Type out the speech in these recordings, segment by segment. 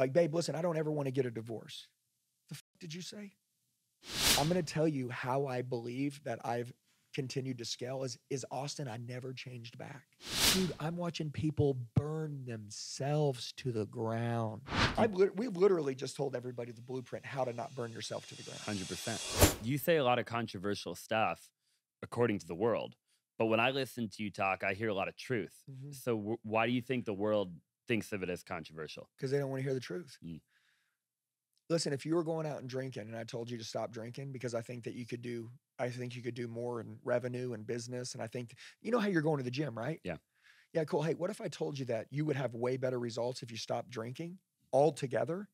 Like, babe, listen, I don't ever want to get a divorce. The fuck did you say? I'm going to tell you how I believe that I've continued to scale is is Austin I never changed back. Dude, I'm watching people burn themselves to the ground. I've lit- we've literally just told everybody the blueprint how to not burn yourself to the ground. Hundred percent. You say a lot of controversial stuff, according to the world. But when I listen to you talk, I hear a lot of truth. Mhm. So w- why do you think the world thinks of it as controversial? because they don't want to hear the truth. Mm. Listen, if you were going out and drinking and I told you to stop drinking because I think that you could do, I think you could do more in revenue and business. And I think, you know how you're going to the gym, right? Yeah. Yeah, cool. Hey, what if I told you that you would have way better results if you stopped drinking altogether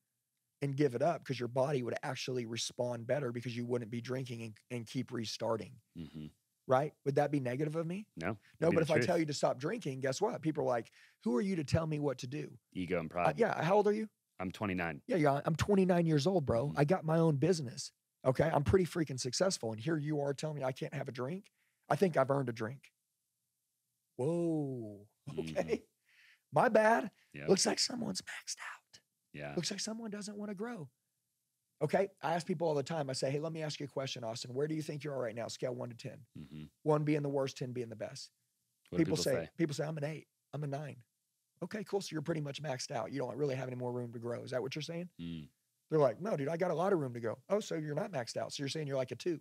and give it up because your body would actually respond better because you wouldn't be drinking and, and keep restarting, hmm right? Would that be negative of me? No. No, but if I tell you to stop drinking, guess what? People are like, who are you to tell me what to do? ego and Uh, pride. yeah. How old are you? I'm 29. Yeah, yeah. I'm 29 years old, bro. I got my own business. Okay. I'm pretty freaking successful. And here you are telling me I can't have a drink. I think I've earned a drink. Whoa. Mhm. Okay. My bad. Yeah. Looks like someone's maxed out. Yeah. Looks like someone doesn't want to grow. Okay. I ask people all the time. I say, hey, let me ask you a question, Austin. Where do you think you are right now? Scale one to 10. hmm One being the worst, 10 being the best. Do people, say, people say, I'm an eight. I'm a nine. Okay, cool. So you're pretty much maxed out. You don't really have any more room to grow. Is that what you're saying? Mm. They're like, no, dude, I got a lot of room to go. Oh, so you're not maxed out. So you're saying you're like a two.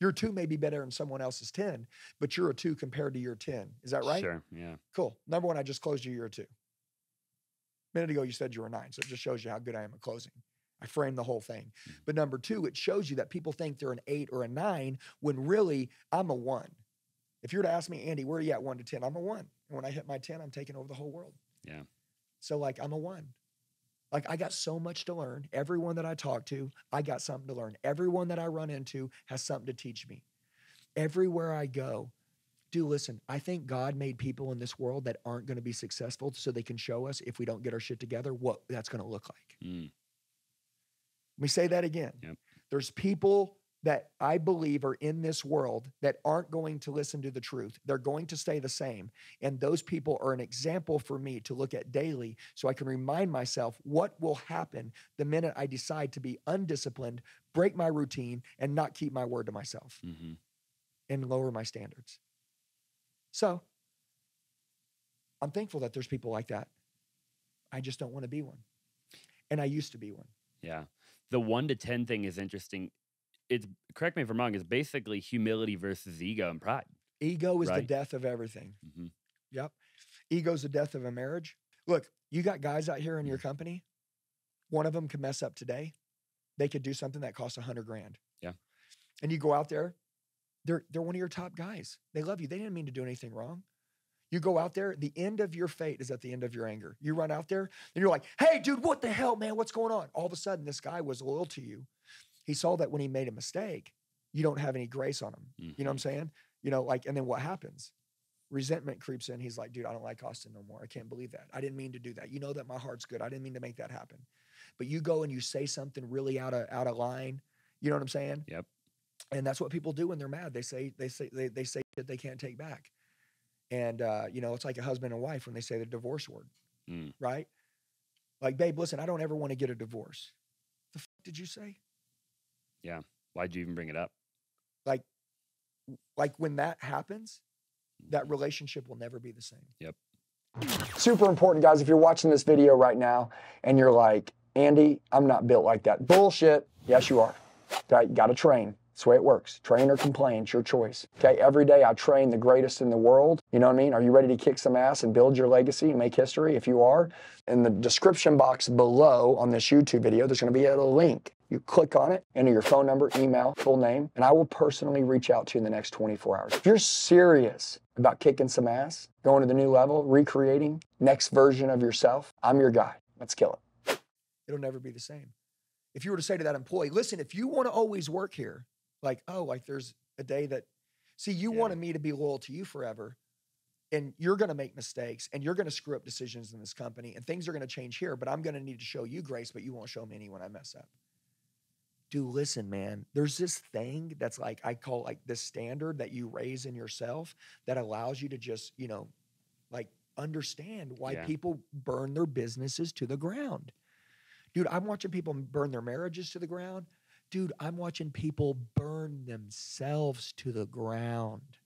Your two may be better than someone else's 10, but you're a two compared to your 10. Is that right? Sure. Yeah. Cool. Number one, I just closed you, you're a two. A minute ago, you said you were a nine. So it just shows you how good I am at closing. I framed the whole thing. But number two, it shows you that people think they're an eight or a nine when really I'm a one. If you were to ask me, Andy, where are you at one to 10? I'm a one. And when I hit my 10, I'm taking over the whole world. Yeah. So, like, I'm a one. Like, I got so much to learn. Everyone that I talk to, I got something to learn. Everyone that I run into has something to teach me. Everywhere I go, do listen. I think God made people in this world that aren't going to be successful so they can show us if we don't get our shit together what that's going to look like. Mm. Let me say that again. Yep. There's people that I believe are in this world that aren't going to listen to the truth. They're going to stay the same. And those people are an example for me to look at daily so I can remind myself what will happen the minute I decide to be undisciplined, break my routine, and not keep my word to myself hmm and lower my standards. So I'm thankful that there's people like that. I just don't want to be one. And I used to be one. Yeah. The one to 10 thing is interesting. It's, correct me if I'm wrong, it's basically humility versus ego and pride. Ego is the death of everything. hmm Yep. Ego's the death of a marriage. Look, you got guys out here in your company. One of them could mess up today. They could do something that costs a hundred grand. Yeah. And you go out there, they're they're one of your top guys. They love you. They didn't mean to do anything wrong. You go out there, the end of your fate is at the end of your anger. You run out there, and you're like, hey, dude, what the hell, man? What's going on? All of a sudden, this guy was loyal to you. He saw that when he made a mistake, you don't have any grace on him. You know what I'm mm-hmm. saying? You know, like, and then what happens? Resentment creeps in. He's like, dude, I don't like Austin no more. I can't believe that. I didn't mean to do that. You know that my heart's good. I didn't mean to make that happen. But you go and you say something really out of out of line. You know what I'm saying? Yep. And that's what people do when they're mad. They say they say they, they say that they can't take back. And uh, you know, it's like a husband and wife when they say the divorce word, Mm. right? Like, babe, listen, I don't ever want to get a divorce. The fuck did you say? Yeah. Why'd you even bring it up? Like, like when that happens, that relationship will never be the same. Yep. Super important, guys. If you're watching this video right now and you're like, Andy, I'm not built like that. Bullshit. Yes, you are. Okay, got to train. That's the way it works. Train or complain, it's your choice. Okay, every day I train the greatest in the world. You know what I mean? Are you ready to kick some ass and build your legacy and make history? If you are, in the description box below on this YouTube video, there's going to be a link. You click on it, enter your phone number, email, full name, and I will personally reach out to you in the next 24 hours. If you're serious about kicking some ass, going to the new level, recreating next version of yourself, I'm your guy. Let's kill it. It'll never be the same. If you were to say to that employee, listen, if you want to always work here, like, oh, like there's a day that, see, you Yeah. wanted me to be loyal to you forever, and you're going to make mistakes and you're going to screw up decisions in this company, and things are going to change here, but I'm going to need to show you grace, but you won't show me any when I mess up. Do listen, man. There's this thing that's like, I call like this standard that you raise in yourself that allows you to just, you know, like understand why Yeah. people burn their businesses to the ground. Dude, I'm watching people burn their marriages to the ground. Dude, I'm watching people burn themselves to the ground.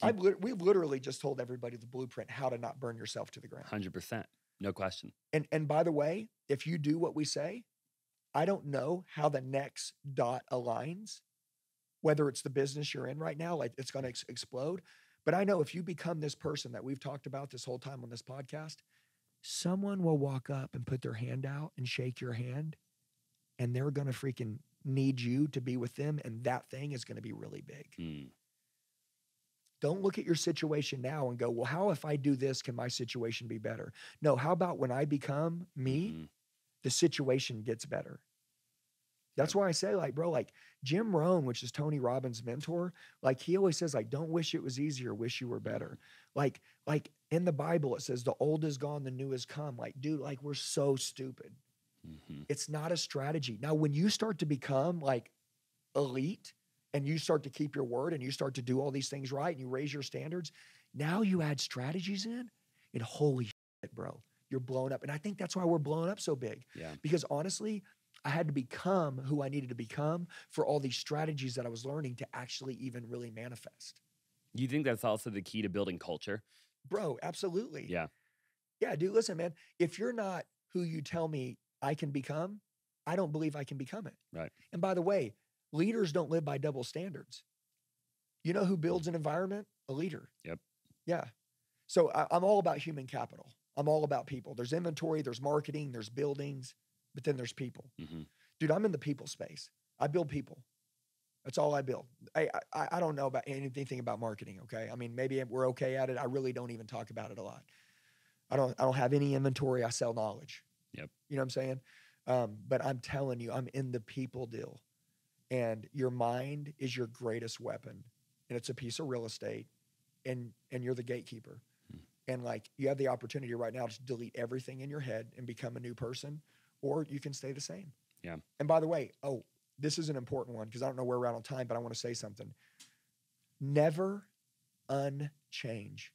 I've we've literally just told everybody the blueprint how to not burn yourself to the ground. 100%. No question. And and by the way, if you do what we say, I don't know how the next dot aligns, whether it's the business you're in right now, like it's going to ex- explode. But I know if you become this person that we've talked about this whole time on this podcast, someone will walk up and put their hand out and shake your hand, and they're going to freaking need you to be with them, and that thing is going to be really big. Mm, Don't look at your situation now and go, well, how if I do this can my situation be better? No, how about when I become me, mhm. the situation gets better. That's why I say, like, bro, like Jim Rohn, which is Tony Robbins' mentor, like he always says, like, don't wish it was easier, wish you were better. Like, like in the Bible, it says the old is gone, the new has come. Like, dude, like we're so stupid. Mhm. It's not a strategy. Now, when you start to become like elite and you start to keep your word and you start to do all these things right and you raise your standards, now you add strategies in, and holy shit, bro, you're blown up. And I think that's why we're blowing up so big. Yeah. Because honestly, I had to become who I needed to become for all these strategies that I was learning to actually even really manifest. You think that's also the key to building culture? Bro, absolutely. Yeah. Yeah, dude, listen, man. If you're not who you tell me I can become, I don't believe I can become it. Right. And by the way, leaders don't live by double standards. You know who builds an environment? A leader. Yep. Yeah. So I, I'm all about human capital. I'm all about people. There's inventory, there's marketing, there's buildings, but then there's people. hmm Dude, I'm in the people space. I build people. That's all I build. I, I I don't know about anything about marketing. Okay, I mean maybe we're okay at it. I really don't even talk about it a lot. I don't I don't have any inventory. I sell knowledge. Yep. You know what I'm saying? Um, but I'm telling you, I'm in the people deal, and your mind is your greatest weapon, and it's a piece of real estate, and and you're the gatekeeper. Hmm. And like you have the opportunity right now to delete everything in your head and become a new person, or you can stay the same. Yeah. And by the way, oh, this is an important one because I don't know where we're at on time, but I want to say something. Never unchange.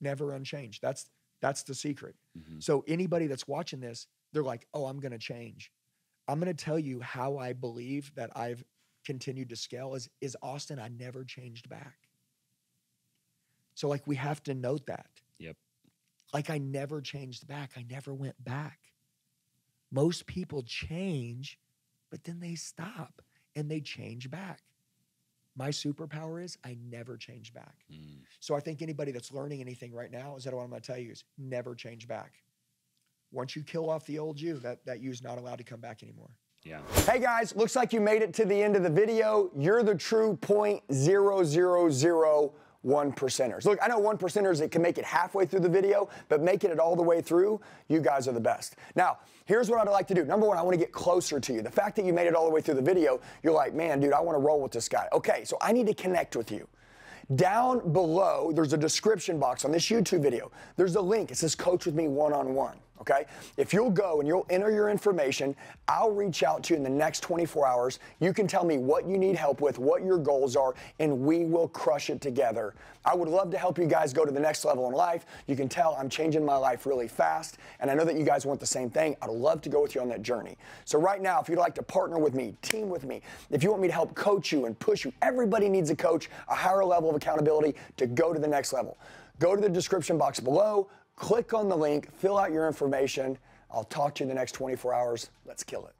Never unchange. That's that's the secret. hmm So anybody that's watching this, they're like, "Oh, I'm going to change." I'm going to tell you how I believe that I've continued to scale is is Austin I never changed back. So like we have to note that. Yep. Like I never changed back. I never went back. Most people change, but then they stop and they change back. My superpower is I never change back. Mm. So I think anybody that's learning anything right now is that what I'm going to tell you is never change back. Once you kill off the old you, that that you's not allowed to come back anymore. Yeah. Hey guys, looks like you made it to the end of the video. You're the true point zero zero zero one percenters. Look, I know one percenters that can make it halfway through the video, but making it all the way through, you guys are the best. Now, here's what I'd like to do. Number one, I want to get closer to you. The fact that you made it all the way through the video, you're like, man, dude, I want to roll with this guy. Okay, so I need to connect with you. Down below, there's a description box on this YouTube video. There's a link. It says Coach with Me one on one. Okay? If you'll go and you'll enter your information, I'll reach out to you in the next 24 hours. You can tell me what you need help with, what your goals are, and we will crush it together. I would love to help you guys go to the next level in life. You can tell I'm changing my life really fast, and I know that you guys want the same thing. I'd love to go with you on that journey. So, right now, if you'd like to partner with me, team with me, if you want me to help coach you and push you, everybody needs a coach, a higher level of accountability to go to the next level. Go to the description box below, click on the link, fill out your information. I'll talk to you in the next 24 hours. Let's kill it.